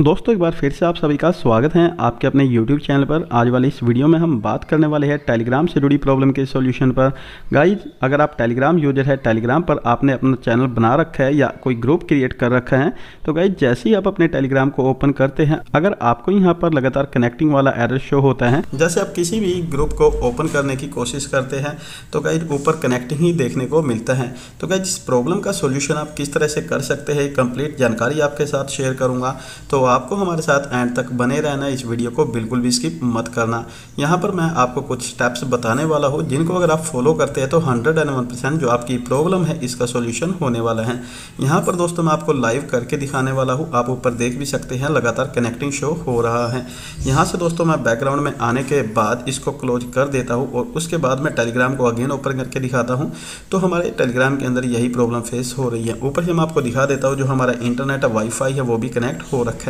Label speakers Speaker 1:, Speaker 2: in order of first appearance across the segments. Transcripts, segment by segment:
Speaker 1: दोस्तों, एक बार फिर से आप सभी का स्वागत है आपके अपने YouTube चैनल पर। आज वाली इस वीडियो में हम बात करने वाले हैं टेलीग्राम से जुड़ी प्रॉब्लम के सॉल्यूशन पर। गाइज़ अगर आप टेलीग्राम यूज़र है टेलीग्राम पर आपने अपना चैनल बना रखा है या कोई ग्रुप क्रिएट कर रखा है तो गाइज़ जैसे ही आप अपने टेलीग्राम को ओपन करते हैं, अगर आपको यहाँ पर लगातार कनेक्टिंग वाला एरर शो होता है, जैसे आप किसी भी ग्रुप को ओपन करने की कोशिश करते हैं तो गाइज़ ऊपर कनेक्टिंग ही देखने को मिलता है। तो गाइज़ इस प्रॉब्लम का सोल्यूशन आप किस तरह से कर सकते हैं कंप्लीट जानकारी आपके साथ शेयर करूँगा। तो आपको हमारे साथ एंड तक बने रहना, इस वीडियो को बिल्कुल भी स्किप मत करना। यहाँ पर मैं आपको कुछ स्टेप्स बताने वाला हूँ, जिनको अगर आप फॉलो करते हैं तो हंड्रेड एंड वन परसेंट जो आपकी प्रॉब्लम है, इसका सोल्यूशन होने वाला है। यहाँ पर दोस्तों मैं आपको लाइव करके दिखाने वाला हूँ, आप ऊपर देख भी सकते हैं, लगातार कनेक्टिंग शो हो रहा है। यहाँ से दोस्तों मैं बैकग्राउंड में आने के बाद इसको क्लोज कर देता हूँ और उसके बाद मैं टेलीग्राम को अगेन ओपन करके दिखाता हूँ। तो हमारे टेलीग्राम के अंदर यही प्रॉब्लम फेस हो रही है। ऊपर से मैं आपको दिखा देता हूँ, जो हमारा इंटरनेट वाईफाई है, वो भी कनेक्ट हो रखा है।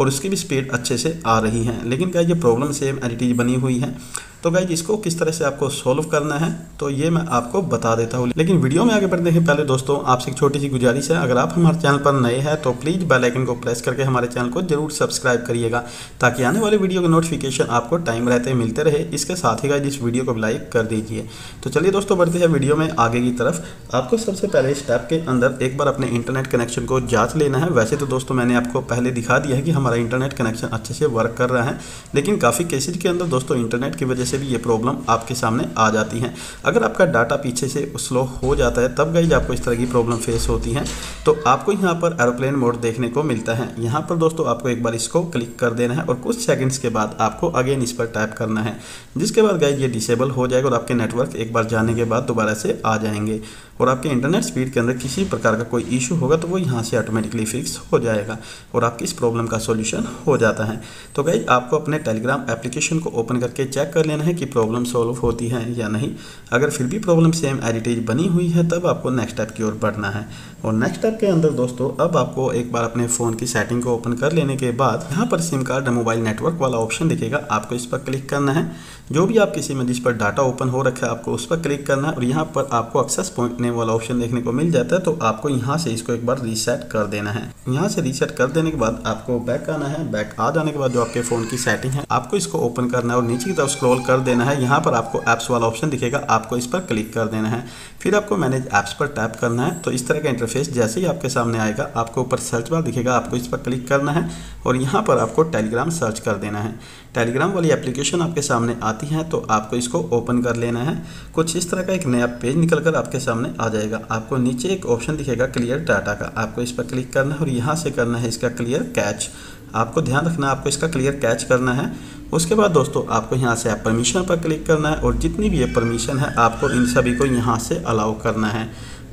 Speaker 1: और उसकी भी स्पीड अच्छे से आ रही है। लेकिन क्या ये प्रॉब्लम सेम एडिटीज बनी हुई है? तो गाइज़ इसको किस तरह से आपको सोल्व करना है तो ये मैं आपको बता देता हूँ। लेकिन वीडियो में आगे बढ़ने से पहले दोस्तों, आपसे एक छोटी सी गुजारिश है। अगर आप हमारे चैनल पर नए हैं तो प्लीज़ बेल आइकन को प्रेस करके हमारे चैनल को ज़रूर सब्सक्राइब करिएगा, ताकि आने वाले वीडियो के नोटिफिकेशन आपको टाइम रहते मिलते रहे। इसके साथ ही गाइज़ इस वीडियो को लाइक कर दीजिए। तो चलिए दोस्तों, बढ़ते हैं वीडियो में आगे की तरफ़। आपको सबसे पहले स्टेप के अंदर एक बार अपने इंटरनेट कनेक्शन को जाँच लेना है। वैसे तो दोस्तों, मैंने आपको पहले दिखा दिया है कि हमारा इंटरनेट कनेक्शन अच्छे से वर्क कर रहा है, लेकिन काफ़ी केसेज के अंदर दोस्तों इंटरनेट की वजह से भी ये प्रॉब्लम आपके सामने आ जाती हैं। अगर आपका डाटा पीछे से स्लो हो जाता है, तब गई आपको इस तरह की प्रॉब्लम फेस होती है। तो आपको यहाँ पर एरोप्लेन मोड देखने को मिलता है। यहाँ पर दोस्तों आपको एक बार इसको क्लिक कर देना है और कुछ सेकेंड्स के बाद आपको अगेन इस पर टाइप करना है। जिसके बाद गई ये डिसेबल हो जाएगा और आपके नेटवर्क एक बार जाने के बाद दोबारा से आ जाएँगे। और आपके इंटरनेट स्पीड के अंदर किसी प्रकार का कोई इशू होगा तो वो यहाँ से ऑटोमेटिकली फिक्स हो जाएगा और आपकी इस प्रॉब्लम का सोल्यूशन हो जाता है। तो गई आपको अपने टेलीग्राम एप्लीकेशन को ओपन करके चेक कर लेना है कि प्रॉब्लम सॉल्व होती है या नहीं। अगर फिर भी प्रॉब्लम सेम एडिटेज बनी हुई है, तब आपको नेक्स्ट स्टेप की ओर बढ़ना है। और नेक्स्ट स्टेप के अंदर दोस्तों, अब आपको एक बार अपने फ़ोन की सेटिंग को ओपन कर लेने के बाद यहाँ पर सिम कार्ड मोबाइल नेटवर्क वाला ऑप्शन दिखेगा। आपको इस पर क्लिक करना है। जो भी आपकी सिम है जिस पर डाटा ओपन हो रखा है, आपको उस पर क्लिक करना है और यहाँ पर आपको एक्सेस पॉइंट नेम वाला ऑप्शन देखने को मिल जाता है तो आपको यहाँ से इसको एक बार रीसेट कर देना है। यहाँ से रीसेट कर देने के बाद आपको बैक आना है। बैक आ जाने के बाद जो आपके फ़ोन की सेटिंग है, आपको इसको ओपन करना है और नीचे की तरफ़ स्क्रॉल कर देना है। यहाँ पर आपको ऐप्स वाला ऑप्शन दिखेगा, आपको इस पर क्लिक कर देना है। फिर आपको मैनेज ऐप्स पर टैप करना है तो इस तरह का इंटरफेस जैसे ही आपके सामने आएगा, आपको ऊपर सर्च बार दिखेगा, आपको इस पर क्लिक करना है और यहाँ पर आपको टेलीग्राम सर्च कर देना है। टेलीग्राम वाली एप्लीकेशन आपके सामने आती है तो आपको इसको ओपन कर लेना है। कुछ इस तरह का एक नया पेज निकल कर आपके सामने आ जाएगा। आपको नीचे एक ऑप्शन दिखेगा क्लियर डाटा का। आपको इस पर क्लिक करना है और यहाँ से करना है इसका क्लियर कैच आपको ध्यान रखना है, आपको इसका क्लियर कैच करना है। उसके बाद दोस्तों, आपको यहाँ से आप परमिशन पर क्लिक करना है और जितनी भी ये परमिशन है, आपको इन सभी को यहाँ से अलाउ करना है।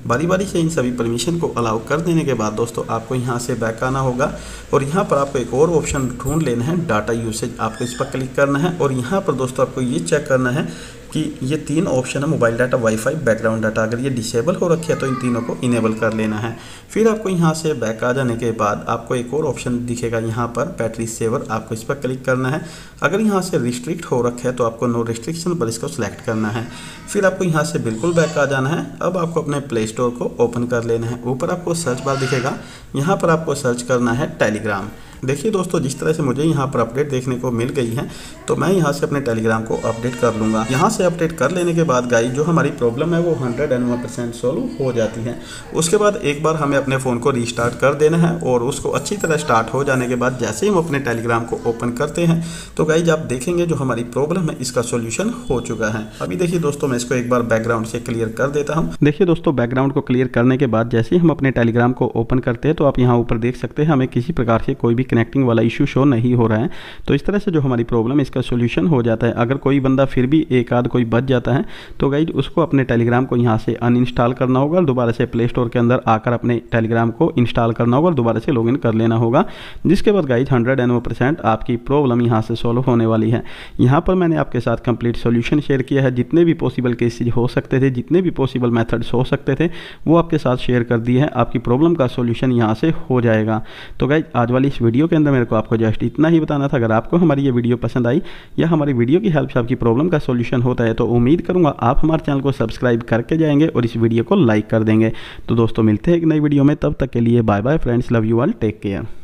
Speaker 1: बारी बारी से इन सभी परमिशन को अलाउ कर देने के बाद दोस्तों, आपको यहाँ से बैक आना होगा और यहाँ पर आपको एक और ऑप्शन ढूंढ लेना है डाटा यूसेज आपको इस पर क्लिक करना है और यहाँ पर दोस्तों आपको ये चेक करना है कि ये तीन ऑप्शन है mobile data WiFi background data अगर ये डिसेबल हो रखे है तो इन तीनों को इनेबल कर लेना है। फिर आपको यहाँ से बैक आ जाने के बाद आपको एक और ऑप्शन दिखेगा यहाँ पर बैटरी सेवर आपको इस पर क्लिक करना है। अगर यहाँ से रिस्ट्रिक्ट हो रखे है तो आपको नो रिस्ट्रिक्शन पर इसको सिलेक्ट करना है। फिर आपको यहाँ से बिल्कुल बैक आ जाना है। अब आपको अपने प्ले स्टोर को ओपन कर लेना है। ऊपर आपको सर्च बार दिखेगा। यहाँ पर आपको सर्च करना है टेलीग्राम देखिए दोस्तों, जिस तरह से मुझे यहाँ पर अपडेट देखने को मिल गई है तो मैं यहाँ से अपने टेलीग्राम को अपडेट कर लूँगा। यहाँ से अपडेट कर लेने के बाद गाई जो हमारी प्रॉब्लम है, वो hundred and one percent solve हो जाती है। उसके बाद एक बार हमें अपने फ़ोन को रीस्टार्ट कर देना है और उसको अच्छी तरह स्टार्ट हो जाने के बाद, जैसे ही हम अपने टेलीग्राम को ओपन करते हैं तो गाइज़ आप देखेंगे जो हमारी प्रॉब्लम है, इसका सोल्यूशन हो चुका है। अभी देखिए दोस्तों, मैं इसको एक बार बैकग्राउंड से क्लियर कर देता हूँ। देखिए दोस्तों बैकग्राउंड को क्लियर करने के बाद, जैसे ही हम अपने टेलीग्राम को ओपन करते हैं तो आप यहाँ ऊपर देख सकते हैं, हमें किसी प्रकार से कोई भी कनेक्टिंग वाला इशू शो नहीं हो रहा है। तो इस तरह से जो हमारी प्रॉब्लम इसका सोल्यूशन हो जाता है। अगर कोई बंदा फिर भी एक आध कोई बच जाता है तो गाइज़ उसको अपने टेलीग्राम को यहाँ से अनइंस्टॉल करना होगा और दोबारा से प्ले स्टोर के अंदर आकर अपने टेलीग्राम को इंस्टॉल करना होगा और दोबारा से लॉगिन कर लेना होगा। जिसके बाद गाइज़ हंड्रेड एंड परसेंट आपकी प्रॉब्लम यहाँ से सॉल्व होने वाली है। यहाँ पर मैंने आपके साथ कंप्लीट सोल्यूशन शेयर किया है। जितने भी पॉसिबल केसेज हो सकते थे, जितने भी पॉसिबल मैथड्स हो सकते थे, वो आपके साथ शेयर कर दिए हैं। आपकी प्रॉब्लम का सोल्यूशन यहाँ से हो जाएगा। तो गाइज़ आज वाली इस वीडियो के अंदर मेरे को आपको जस्ट इतना ही बताना था। अगर आपको हमारी ये वीडियो पसंद आई या हमारी वीडियो की हेल्प से आपकी प्रॉब्लम का सोल्यूशन होता है तो उम्मीद करूँगा आप हमारे चैनल को सब्सक्राइब करके जाएँगे और इस वीडियो को लाइक कर देंगे। तो दोस्तों, मिलते हैं एक नई वीडियो में। तब तक के लिए bye bye friends love you all take care